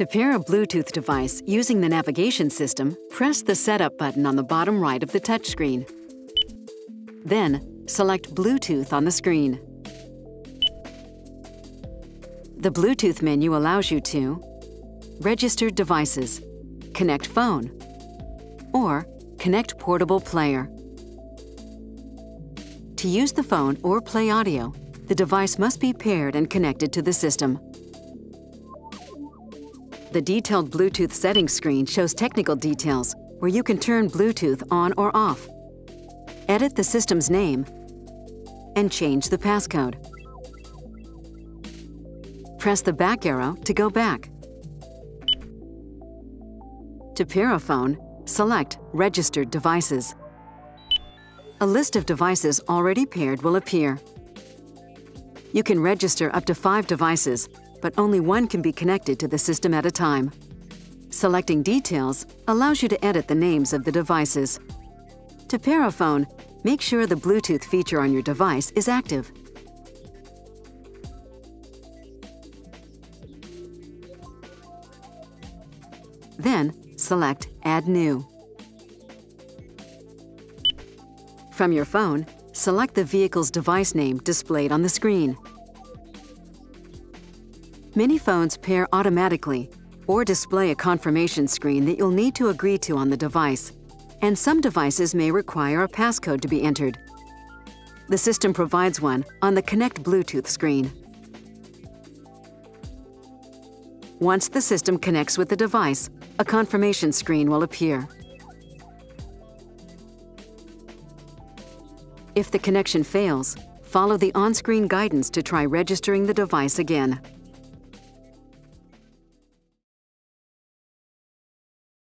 To pair a Bluetooth device using the navigation system, press the Setup button on the bottom right of the touchscreen. Then, select Bluetooth on the screen. The Bluetooth menu allows you to Register devices, Connect phone, or Connect portable player. To use the phone or play audio, the device must be paired and connected to the system. The detailed Bluetooth settings screen shows technical details where you can turn Bluetooth on or off, edit the system's name, and change the passcode. Press the back arrow to go back. To pair a phone, select Registered Devices. A list of devices already paired will appear. You can register up to five devices but only one can be connected to the system at a time. Selecting Details allows you to edit the names of the devices. To pair a phone, make sure the Bluetooth feature on your device is active. Then, select Add New. From your phone, select the vehicle's device name displayed on the screen. Many phones pair automatically or display a confirmation screen that you'll need to agree to on the device, and some devices may require a passcode to be entered. The system provides one on the Connect Bluetooth screen. Once the system connects with the device, a confirmation screen will appear. If the connection fails, follow the on-screen guidance to try registering the device again.